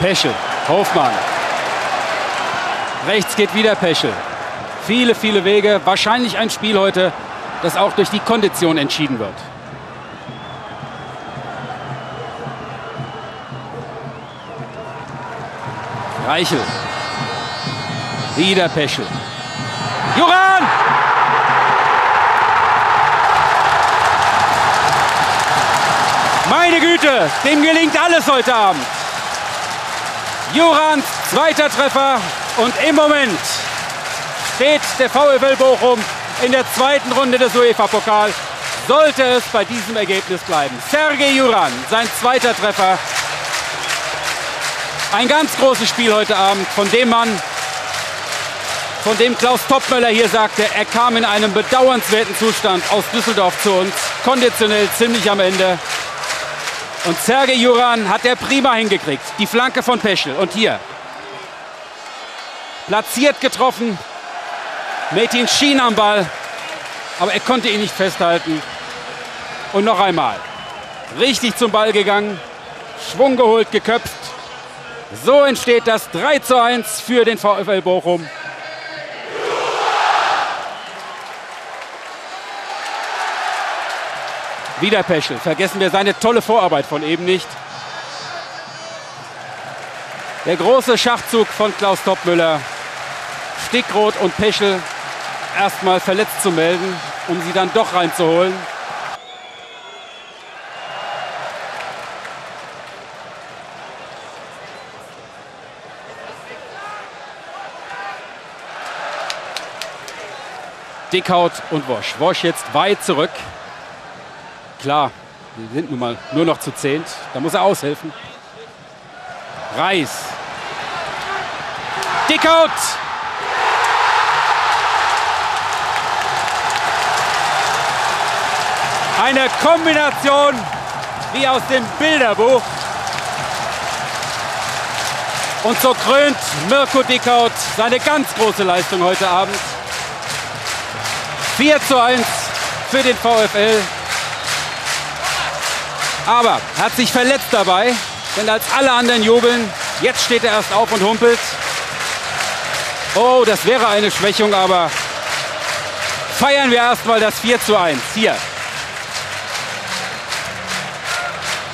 Peschel, Hofmann. Rechts geht wieder Peschel. Viele, viele Wege. Wahrscheinlich ein Spiel heute, das auch durch die Kondition entschieden wird. Reichel. Wieder Peschel. Juran! Meine Güte, dem gelingt alles heute Abend. Jurans zweiter Treffer und im Moment steht der VfL Bochum in der zweiten Runde des UEFA-Pokal. Sollte es bei diesem Ergebnis bleiben. Sergej Juran, sein zweiter Treffer. Ein ganz großes Spiel heute Abend von dem Mann, von dem Klaus Toppmöller hier sagte, er kam in einem bedauernswerten Zustand aus Düsseldorf zu uns. Konditionell ziemlich am Ende. Und Sergej Juran hat er prima hingekriegt. Die Flanke von Peschel. Und hier. Platziert getroffen. Metin schien am Ball. Aber er konnte ihn nicht festhalten. Und noch einmal. Richtig zum Ball gegangen. Schwung geholt, geköpft. So entsteht das 3 zu 1 für den VfL Bochum. Wieder Peschel. Vergessen wir seine tolle Vorarbeit von eben nicht. Der große Schachzug von Klaus Toppmüller. Stickrot und Peschel erstmal verletzt zu melden, um sie dann doch reinzuholen. Dickhaut und Wosch. Wosch jetzt weit zurück. Klar, wir sind nun mal nur noch zu zehnt. Da muss er aushelfen. Reis. Dickout. Eine Kombination wie aus dem Bilderbuch. Und so krönt Mirko Dickout seine ganz große Leistung heute Abend. 4 zu 1 für den VfL. Aber er hat sich verletzt dabei, denn als alle anderen jubeln, jetzt steht er erst auf und humpelt. Oh, das wäre eine Schwächung, aber feiern wir erstmal das 4 zu 1. Hier.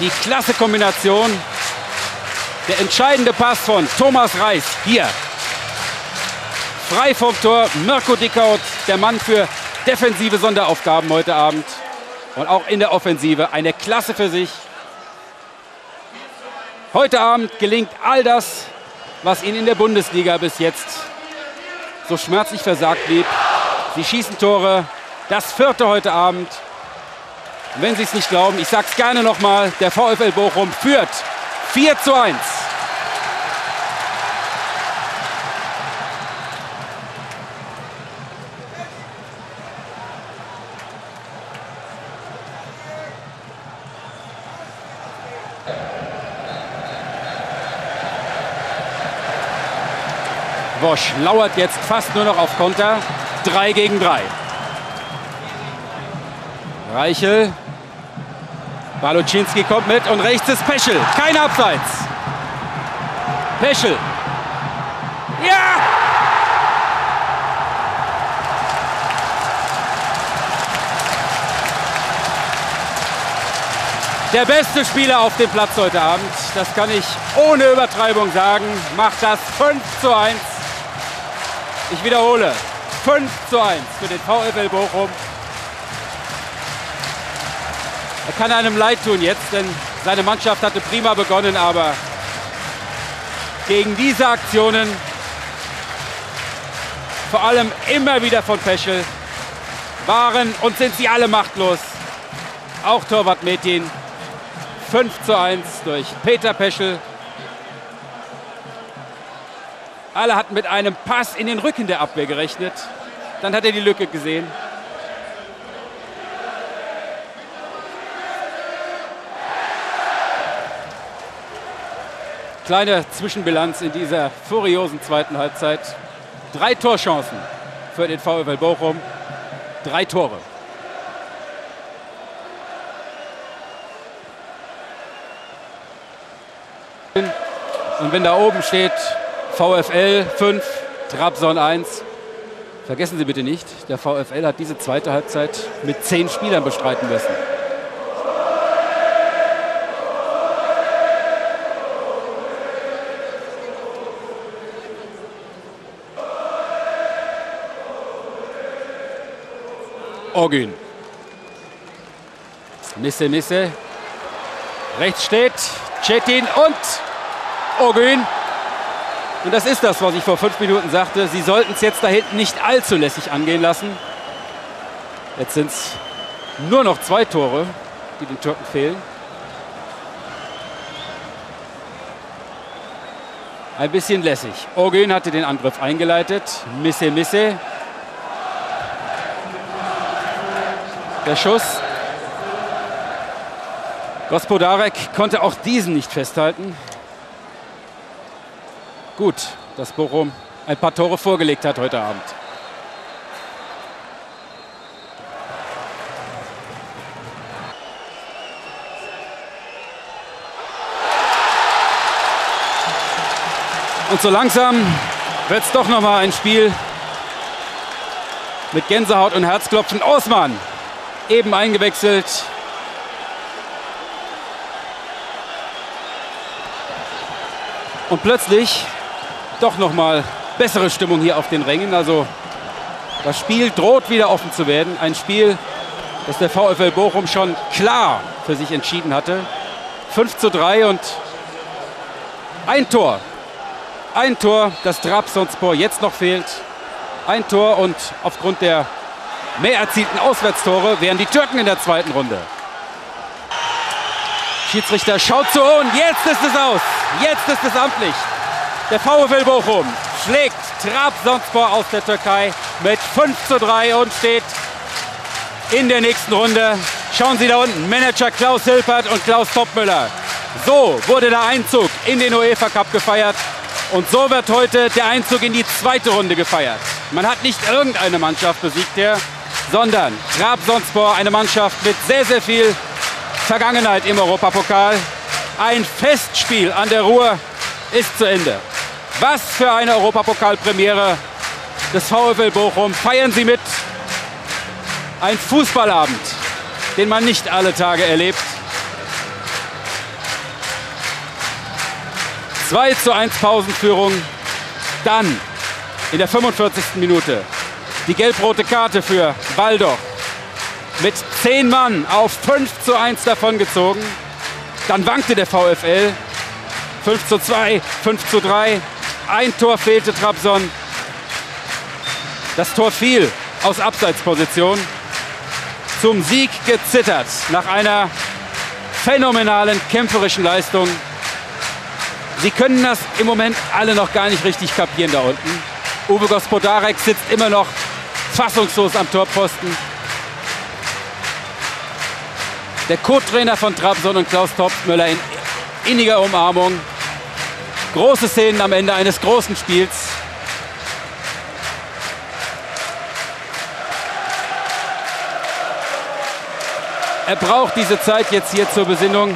Die klasse Kombination. Der entscheidende Pass von Thomas Reis. Hier. Frei vom Tor. Mirko Dickhaut, der Mann für defensive Sonderaufgaben heute Abend. Und auch in der Offensive eine Klasse für sich. Heute Abend gelingt all das, was ihnen in der Bundesliga bis jetzt so schmerzlich versagt blieb. Sie schießen Tore. Das vierte heute Abend. Und wenn Sie es nicht glauben, ich sage es gerne nochmal, der VfL Bochum führt 4 zu 1. Wosch lauert jetzt fast nur noch auf Konter. 3 gegen 3. Reichel. Baluczynski kommt mit und rechts ist Peschel. Kein Abseits. Peschel. Ja! Der beste Spieler auf dem Platz heute Abend, das kann ich ohne Übertreibung sagen, macht das 5 zu 1. Ich wiederhole, 5 zu 1 für den VfL Bochum. Er kann einem leid tun jetzt, denn seine Mannschaft hatte prima begonnen, aber gegen diese Aktionen, vor allem immer wieder von Peschel, waren und sind sie alle machtlos. Auch Torwart Metin. 5 zu 1 durch Peter Peschel. Alle hatten mit einem Pass in den Rücken der Abwehr gerechnet. Dann hat er die Lücke gesehen. Kleine Zwischenbilanz in dieser furiosen zweiten Halbzeit. Drei Torchancen für den VfL Bochum. Drei Tore. Und wenn da oben steht VfL 5, Trabzon 1, vergessen Sie bitte nicht, der VfL hat diese zweite Halbzeit mit zehn Spielern bestreiten müssen. Orgün. Nisse, Nisse. Rechts steht Cetin und Orgün. Und das ist das, was ich vor fünf Minuten sagte. Sie sollten es jetzt da hinten nicht allzu lässig angehen lassen. Jetzt sind es nur noch zwei Tore, die den Türken fehlen. Ein bisschen lässig. Orgün hatte den Angriff eingeleitet. Misse, Misse. Der Schuss. Gospodarek konnte auch diesen nicht festhalten. Gut, dass Bochum ein paar Tore vorgelegt hat heute Abend. Und so langsam wird es doch noch mal ein Spiel mit Gänsehaut und Herzklopfen. Osman eben eingewechselt. Und plötzlich doch noch mal bessere Stimmung hier auf den Rängen. Also das Spiel droht wieder offen zu werden. Ein Spiel, das der VfL Bochum schon klar für sich entschieden hatte. 5 zu 3 und ein Tor. Ein Tor, das Trabzonspor jetzt noch fehlt. Ein Tor und aufgrund der mehr erzielten Auswärtstore wären die Türken in der zweiten Runde. Schiedsrichter schaut zu und jetzt ist es aus. Jetzt ist es amtlich. Der VfL Bochum schlägt Trabzonspor aus der Türkei mit 5 zu 3 und steht in der nächsten Runde. Schauen Sie da unten, Manager Klaus Hilpert und Klaus Toppmüller. So wurde der Einzug in den UEFA Cup gefeiert. Und so wird heute der Einzug in die zweite Runde gefeiert. Man hat nicht irgendeine Mannschaft besiegt hier, sondern Trabzonspor, eine Mannschaft mit sehr, sehr viel Vergangenheit im Europapokal. Ein Festspiel an der Ruhr ist zu Ende. Was für eine Europapokalpremiere des VfL Bochum. Feiern Sie mit. Ein Fußballabend, den man nicht alle Tage erlebt. 2 zu 1 Pausenführung. Dann in der 45. Minute die gelb-rote Karte für Baldoch. Mit 10 Mann auf 5 zu 1 davongezogen. Dann wankte der VfL. 5 zu 2, 5 zu 3. Ein Tor fehlte Trabzon. Das Tor fiel aus Abseitsposition. Zum Sieg gezittert nach einer phänomenalen kämpferischen Leistung. Sie können das im Moment alle noch gar nicht richtig kapieren da unten. Uwe Gospodarek sitzt immer noch fassungslos am Torposten. Der Co-Trainer von Trabzon und Klaus Topfmüller in inniger Umarmung. Große Szenen am Ende eines großen Spiels. Er braucht diese Zeit jetzt hier zur Besinnung.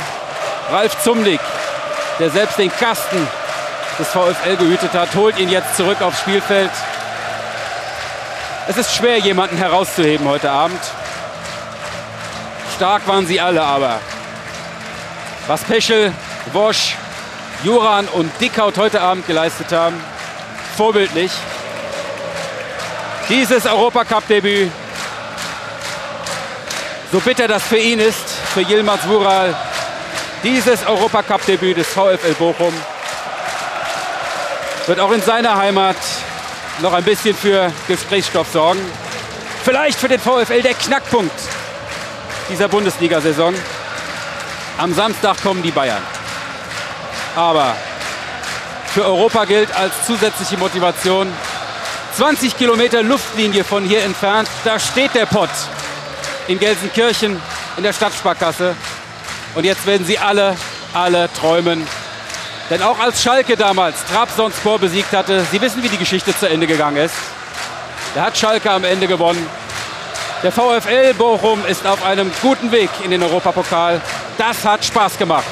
Ralf Zumlik, der selbst den Kasten des VfL gehütet hat, holt ihn jetzt zurück aufs Spielfeld. Es ist schwer, jemanden herauszuheben heute Abend. Stark waren sie alle, aber was Peschel, Wosch, Juran und Dickhaut heute Abend geleistet haben, vorbildlich. Dieses Europacup-Debüt, so bitter das für ihn ist, für Yilmaz Wural, dieses Europacup-Debüt des VfL Bochum wird auch in seiner Heimat noch ein bisschen für Gesprächsstoff sorgen. Vielleicht für den VfL der Knackpunkt dieser Bundesliga-Saison. Am Samstag kommen die Bayern. Aber für Europa gilt als zusätzliche Motivation 20 Kilometer Luftlinie von hier entfernt. Da steht der Pott in Gelsenkirchen in der Stadtsparkasse. Und jetzt werden sie alle, alle träumen denn auch als Schalke damals Trabzonspor besiegt hatte, Sie wissen, wie die Geschichte zu Ende gegangen ist. Da hat Schalke am Ende gewonnen. Der VfL Bochum ist auf einem guten Weg in den Europapokal. Das hat Spaß gemacht.